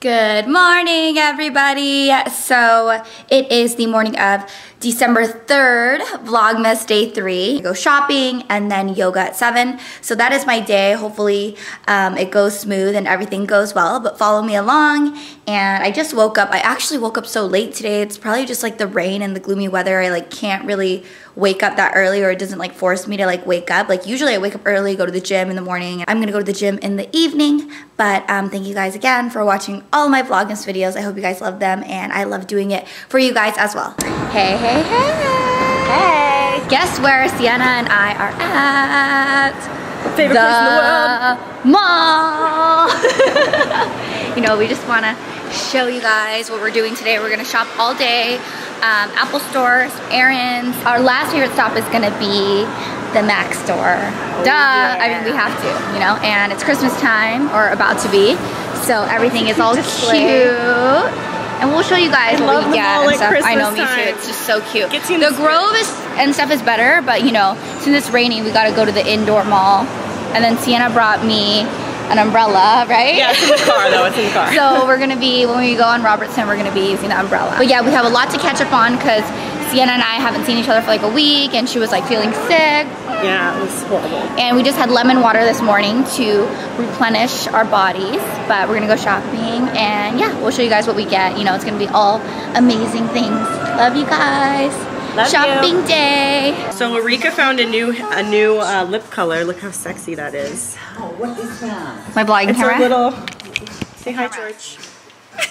Good morning, everybody. So it is the morning of December 3rd, Vlogmas day three. I go shopping and then yoga at seven. So that is my day. Hopefully um, it goes smooth and everything goes well, but follow me along. And I just woke up. I actually woke up so late today. It's probably just like the rain and the gloomy weather. I like can't really wake up that early or it doesn't like force me to like wake up. Like usually I wake up early, go to the gym in the morning. I'm gonna go to the gym in the evening. But um, thank you guys again for watching all my Vlogmas videos. I hope you guys love them and I love doing it for you guys as well. Hey, hey, hey. Hey. Guess where Sienna and I are at? Favorite the place in the world. mall. you know, we just wanna show you guys what we're doing today. We're gonna shop all day, um, Apple Store, some errands. Our last favorite stop is gonna be the MAC store. Duh, I mean, we have to, you know, and it's Christmas time, or about to be, so everything is all display. cute. And we'll show you guys I what we get and stuff. I know, me Christmas too. It's just so cute. The. Grove is and stuff is better, but you know, since it's raining, we gotta go to the indoor mall. And then Sienna brought me an umbrella, right? Yeah, it's in the car though. It's in the car. So we're gonna be, when we go on Robertson, we're gonna be using the umbrella. But yeah, we have a lot to catch up on because Sienna and I haven't seen each other for like a week and she was like feeling sick. yeah, it was horrible. And we just had lemon water this morning to replenish our bodies. But we're gonna go shopping and yeah, we'll show you guys what we get. You know, it's gonna be all amazing things. Love you guys. Love shopping you. day. So Marika found a new a new uh, lip color. Look how sexy that is. Oh, what is that? My vlogging It's camera. a little. Say hi, George.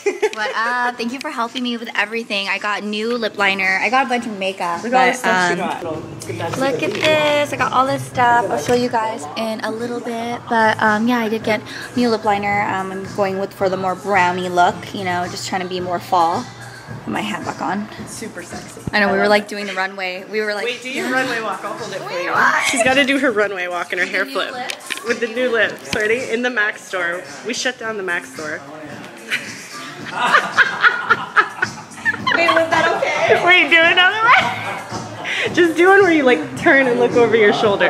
What up? Thank you for helping me with everything. I got new lip liner. I got a bunch of makeup. Look at but, stuff um. Look at this. I got all this stuff. I'll show you guys in a little bit. But um, yeah, I did get new lip liner. Um, I'm going with for the more brownie look, you know, just trying to be more fall. Put my hat back on. Super sexy. I know, we were like it. doing the runway. We were like, Wait, do your runway walk. I'll hold it for you. What? She's got to do her runway walk and her hair flip lips? with the new lips. Ready? In the MAC store. We shut down the MAC store. Wait, was that okay? Wait, do another one. Just do one where you like turn and look over your shoulder.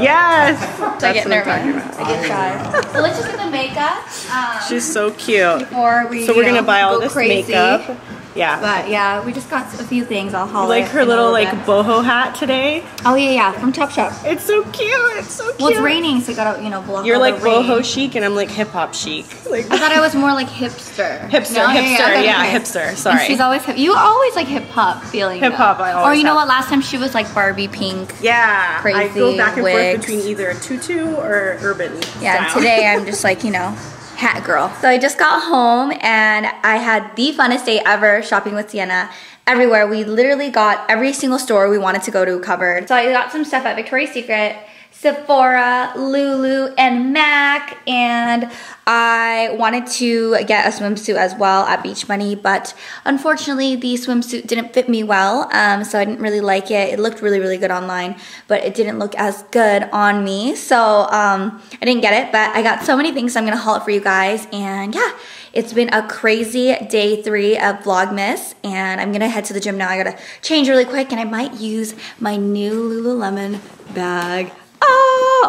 Yes. I get That's what I'm talking nervous. about. I get shy. so let's just get the makeup. Um, She's so cute. before we So we're gonna know, buy all go this crazy. makeup. Yeah. But yeah, we just got a few things. I'll haul like her little like bit. boho hat today. Oh yeah, yeah, from Topshop. It's so cute. It's so cute. Well, it's raining, so you gotta you know block. You're like the rain. boho chic and I'm like hip hop chic. Like I thought I was more like hipster. hipster, No? hipster, okay, yeah, okay. hipster. And Sorry. she's always hip. You always like hip hop feeling. Hip hop, though. I always. Or you know have. what? Last time she was like Barbie pink. yeah, Crazy. I go back and wigs. forth between either a tutu or urban. Yeah, today I'm just like, you know, hat girl. So I just got home and I had the funnest day ever shopping with Sienna. Everywhere. We literally got every single store we wanted to go to covered. So I got some stuff at Victoria's Secret, Sephora, Lulu, and MAC. And I wanted to get a swimsuit as well at Beach Bunny, but unfortunately the swimsuit didn't fit me well. Um, so I didn't really like it. It looked really, really good online, but it didn't look as good on me. So um, I didn't get it, but I got so many things. So I'm gonna haul it for you guys. And yeah, it's been a crazy day three of Vlogmas, and I'm gonna head to the gym now. I gotta change really quick, and I might use my new Lululemon bag.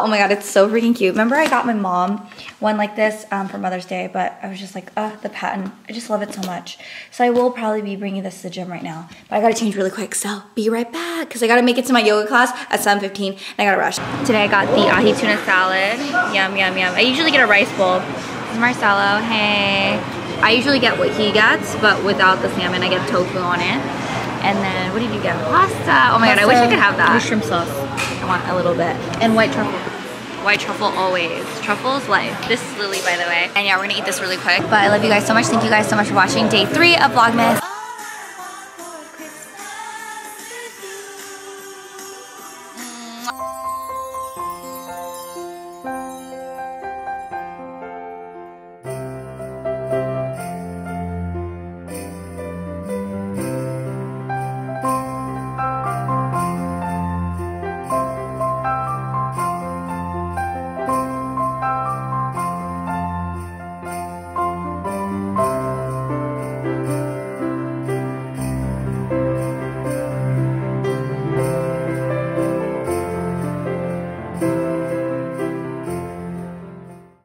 Oh, oh my god, it's so freaking cute. Remember I got my mom one like this um, for Mother's Day, but I was just like, uh, the pattern. I just love it so much. So I will probably be bringing this to the gym right now. But I gotta change really quick, so be right back. Because I gotta make it to my yoga class at 7.15, and I gotta rush. Today I got the ahi tuna salad. Yum, yum, yum. I usually get a rice bowl. This is Marcelo, hey. I usually get what he gets, but without the salmon, I get tofu on it. And then, what did you get? Pasta. Oh my god, I wish I could have that. With shrimp sauce. I want a little bit. And white truffle. White truffle always. Truffle's life. This is Lily, by the way. And yeah, we're gonna eat this really quick. But I love you guys so much. Thank you guys so much for watching day three of Vlogmas.